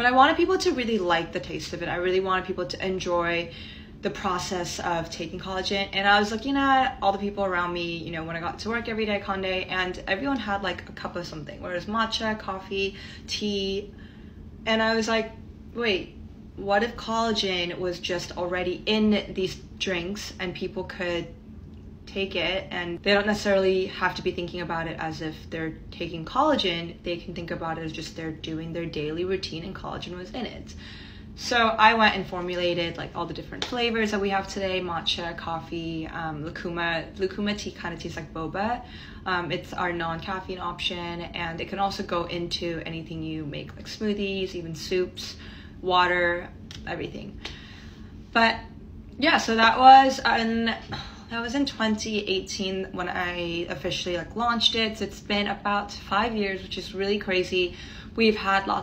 but I wanted people to really like the taste of it. I really wanted people to enjoy the process of taking collagen and i was looking at all the people around me you know when i got to work every day conde and everyone had like a cup of something whether it's matcha coffee tea and i was like wait what if collagen was just already in these drinks and people could take it and they don't necessarily have to be thinking about it as if they're taking collagen they can think about it as just they're doing their daily routine and collagen was in it so I went and formulated like all the different flavors that we have today: matcha, coffee, um. Lucuma tea kind of tastes like boba. Um, it's our non-caffeine option, and it can also go into anything you make, like smoothies, even soups, water, everything. But yeah, so that was in that was in 2018 when I officially like launched it. So it's been about five years, which is really crazy. We've had lots